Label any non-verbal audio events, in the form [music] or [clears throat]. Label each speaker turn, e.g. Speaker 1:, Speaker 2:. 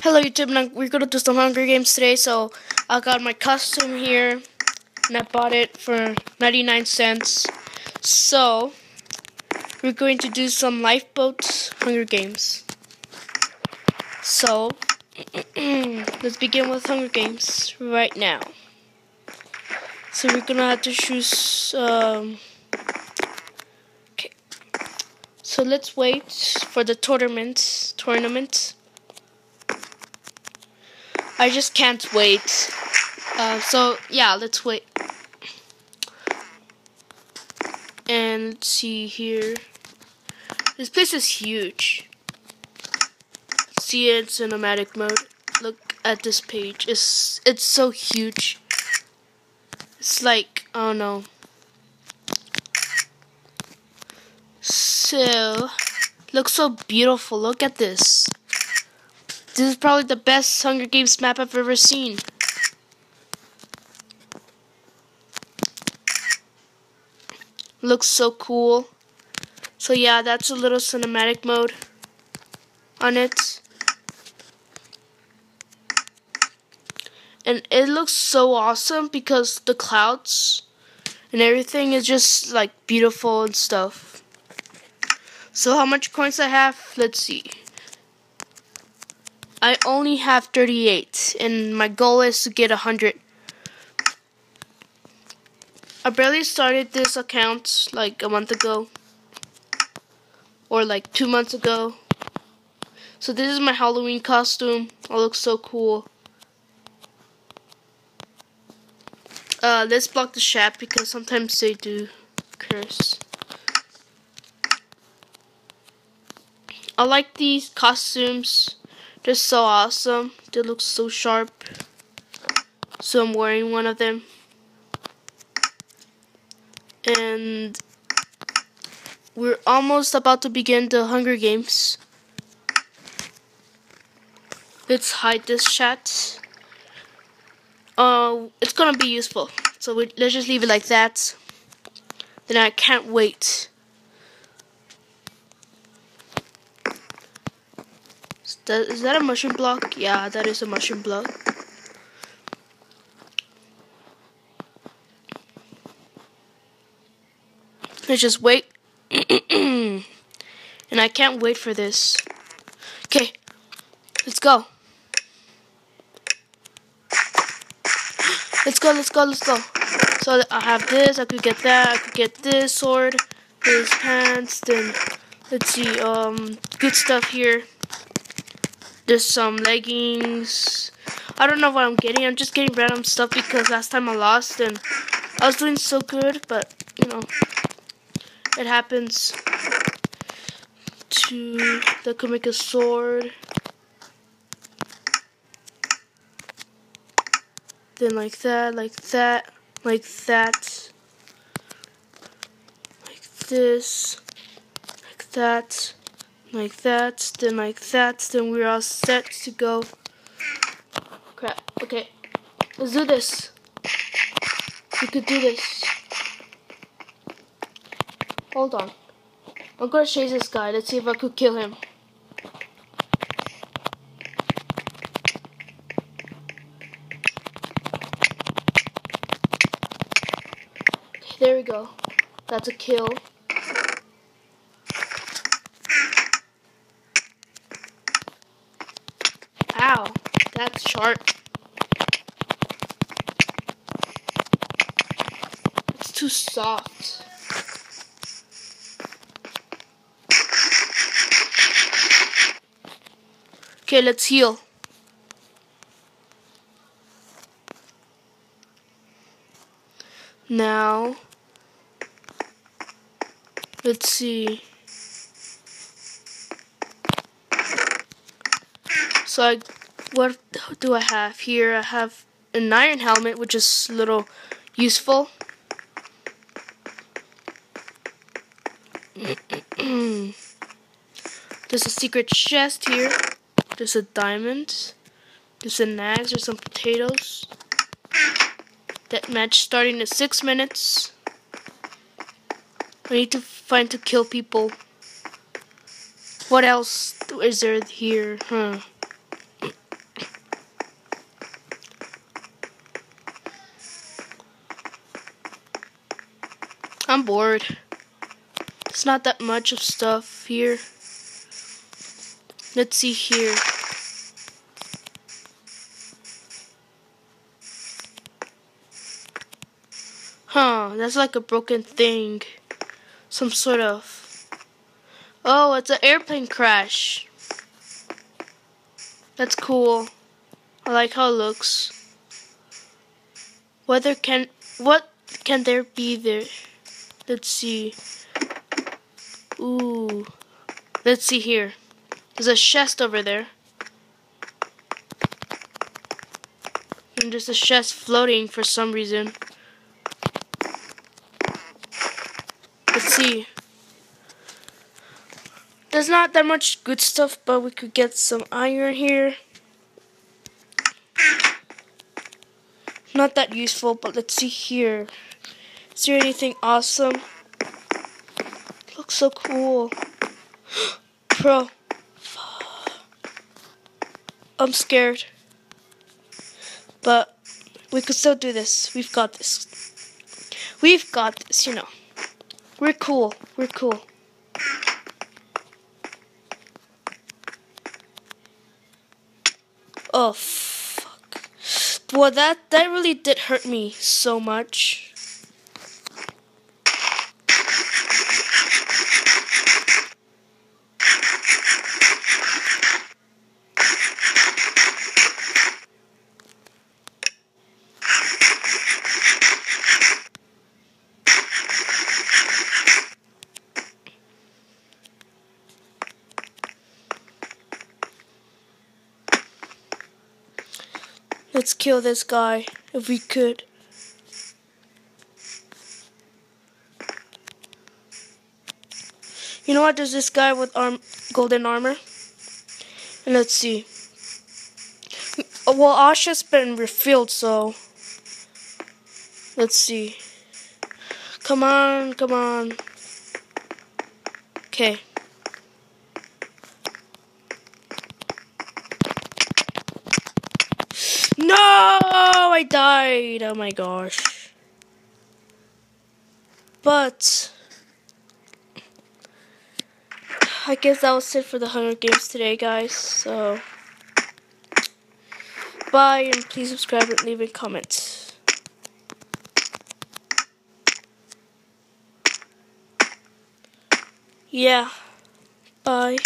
Speaker 1: Hello YouTube, and we're gonna do some Hunger Games today. So I got my costume here, and I bought it for 99 cents. So we're going to do some lifeboats Hunger Games. So [clears throat] let's begin with Hunger Games right now. So we're gonna have to choose. Um, okay. So let's wait for the tournament. Tournament. I just can't wait. Uh, so yeah, let's wait. And let's see here. This place is huge. See it in cinematic mode. Look at this page. It's it's so huge. It's like don't know. So looks so beautiful. Look at this. This is probably the best Hunger Games map I've ever seen. Looks so cool. So yeah, that's a little cinematic mode on it. And it looks so awesome because the clouds and everything is just like beautiful and stuff. So how much coins I have? Let's see. I only have 38, and my goal is to get 100. I barely started this account like a month ago, or like two months ago. So this is my Halloween costume. I look so cool. Uh, let's block the chat because sometimes they do curse. I like these costumes. They're so awesome. They look so sharp. So I'm wearing one of them. And we're almost about to begin the Hunger Games. Let's hide this chat. Uh, it's gonna be useful. So we, let's just leave it like that. Then I can't wait. That, is that a mushroom block? Yeah, that is a mushroom block. Let's just wait. [clears throat] and I can't wait for this. Okay, let's go. Let's go, let's go, let's go. So I have this, I could get that, I could get this sword, this pants, then let's see, um, good stuff here. There's some leggings. I don't know what I'm getting. I'm just getting random stuff because last time I lost and I was doing so good, but you know, it happens. To the could make a sword. Then like that, like that, like that, like this, like that like that, then like that, then we're all set to go. Crap, okay, let's do this. We could do this. Hold on. I'm gonna chase this guy, let's see if I could kill him. Okay, there we go. That's a kill. That's sharp. It's too soft. Okay, let's heal. Now, let's see. So I, what do I have here? I have an iron helmet, which is a little useful. [clears throat] There's a secret chest here. There's a diamond. There's an axe. or some potatoes. That match starting in six minutes. I need to find to kill people. What else is there here? Huh. I'm bored. It's not that much of stuff here. Let's see here. Huh, that's like a broken thing. Some sort of. Oh, it's an airplane crash. That's cool. I like how it looks. Whether can what can there be there? Let's see. Ooh. Let's see here. There's a chest over there. And there's a chest floating for some reason. Let's see. There's not that much good stuff, but we could get some iron here. Not that useful, but let's see here. Is there anything awesome? Looks so cool. [gasps] Pro. I'm scared. But we could still do this. We've got this. We've got this, you know. We're cool. We're cool. Oh, fuck. Boy, that, that really did hurt me so much. Let's kill this guy if we could. You know what? There's this guy with arm golden armor. And let's see. Well, Asha's been refilled, so let's see. Come on, come on. Okay. No, I died. Oh my gosh. But I guess that was it for the Hunger Games today, guys. So bye, and please subscribe and leave a comment. Yeah. Bye.